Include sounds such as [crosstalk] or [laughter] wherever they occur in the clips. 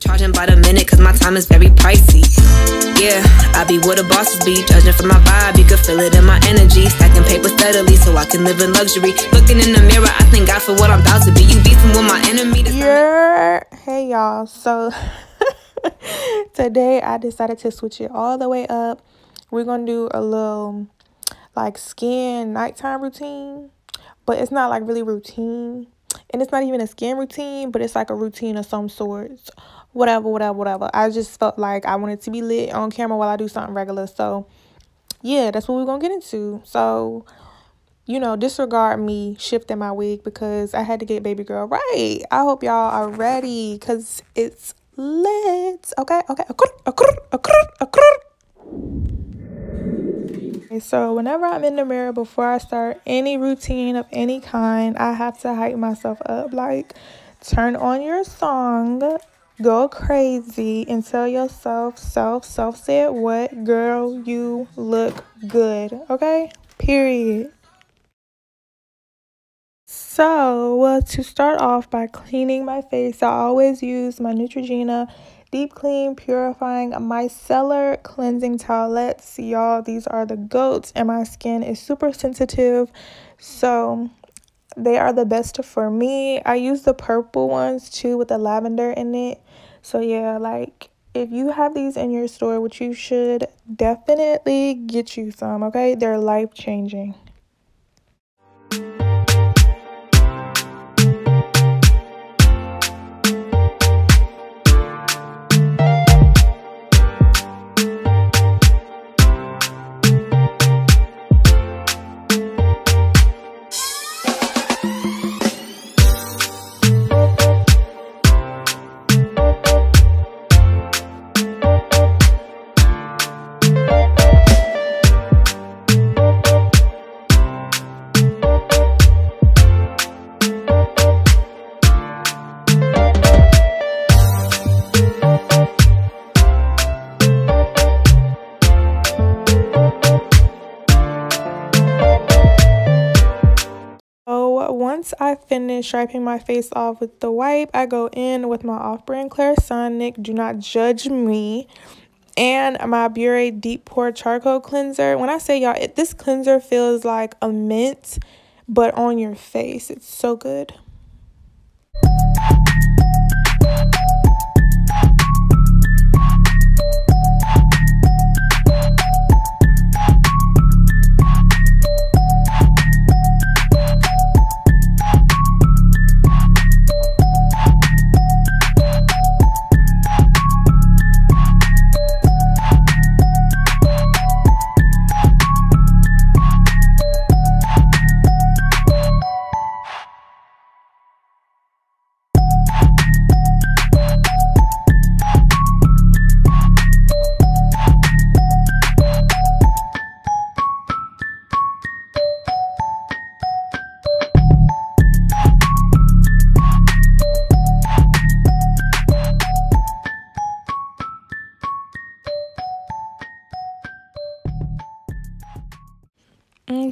Charging by the minute cause my time is very pricey. Yeah, I be where the bosses be. Judging from my vibe, you can feel it in my energy. Stacking paper steadily so I can live in luxury. Looking in the mirror, I thank God for what I'm about to be. You beefing with my enemy. Yeah. Hey y'all. So [laughs] today I decided to switch it all the way up. We're gonna do a little like skin nighttime routine, but it's not like really routine and it's not even a skin routine but it's like a routine of some sorts. Whatever whatever whatever. I just felt like i wanted to be lit on camera while i do something regular. So yeah that's what we're gonna get into. So you know disregard me shifting my wig because i had to get baby girl right. I hope y'all are ready because it's lit. Okay okay So whenever I'm in the mirror before I start any routine of any kind, I have to hype myself up. Like, turn on your song, go crazy, and tell yourself, self, self said what, girl, you look good. Okay? Period. So, uh, to start off by cleaning my face, I always use my Neutrogena Deep Clean Purifying Micellar Cleansing Towelettes. Y'all, these are the goats, and my skin is super sensitive. So, they are the best for me. I use the purple ones too with the lavender in it. So, yeah, like if you have these in your store, which you should definitely get you some, okay? They're life changing. Once I finish striping my face off with the wipe, I go in with my off-brand Clarisonic. Do not judge me. And my Biore Deep Pore Charcoal Cleanser. When I say y'all, this cleanser feels like a mint, but on your face. It's so good.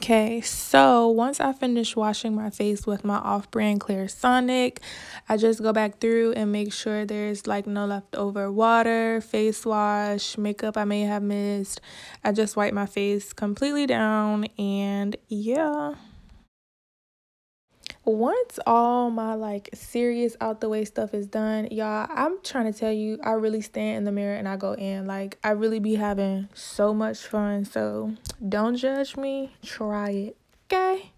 Okay, so once I finish washing my face with my off-brand Clarisonic, I just go back through and make sure there's like no leftover water, face wash, makeup I may have missed. I just wipe my face completely down and yeah once all my like serious out the way stuff is done y'all i'm trying to tell you i really stand in the mirror and i go in. Like i really be having so much fun. So don't judge me. Try it. Okay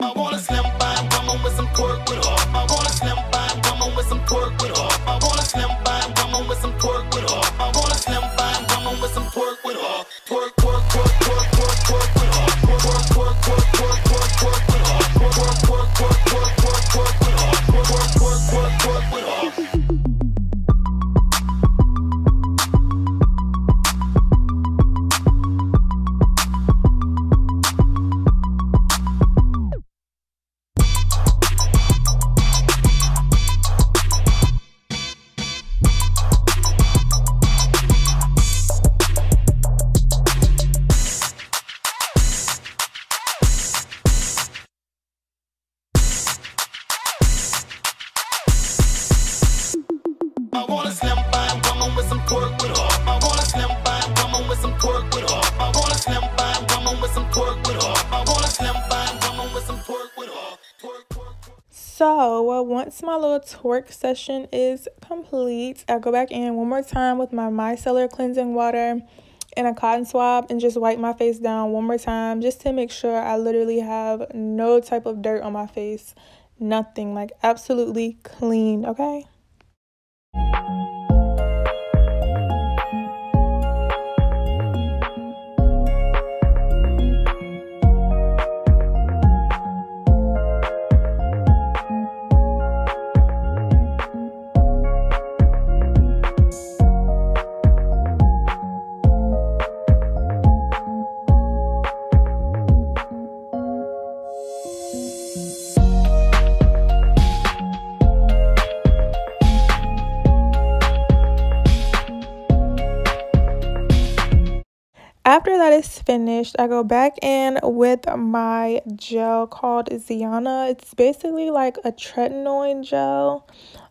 I want a slim body woman with some pork with her. I want a slim body woman with some pork with her. I want a slim body woman with some pork with her. I want a slim body woman with some twerk with her. So uh, once my little twerk session is complete, I go back in one more time with my micellar cleansing water and a cotton swab and just wipe my face down one more time just to make sure I literally have no type of dirt on my face. Nothing, like absolutely clean, okay? After that is finished, I go back in with my gel called Ziana. It's basically like a tretinoin gel.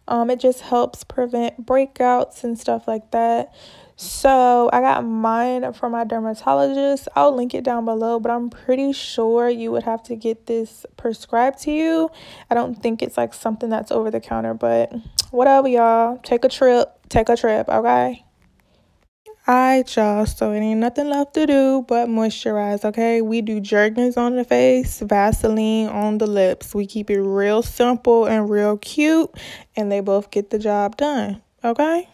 Um, it just helps prevent breakouts and stuff like that. So I got mine from my dermatologist. I'll link it down below, but I'm pretty sure you would have to get this prescribed to you. I don't think it's like something that's over the counter, but whatever, y'all. Take a trip. Take a trip, okay? Alright, y'all. So it ain't nothing left to do but moisturize, okay? We do Jergens on the face, Vaseline on the lips. We keep it real simple and real cute, and they both get the job done, okay?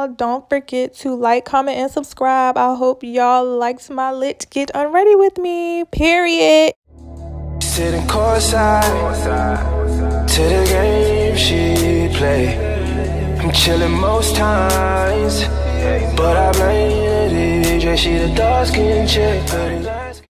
Y'all. Don't forget to like, comment, and subscribe. I hope y'all liked my lit get unready with me. Period. Sitting courtside to the game she play. I'm chilling most times, but I blame the DJ. She the dark skin chick.